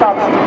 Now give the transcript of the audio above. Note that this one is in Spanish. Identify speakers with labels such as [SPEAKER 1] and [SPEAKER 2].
[SPEAKER 1] taxi.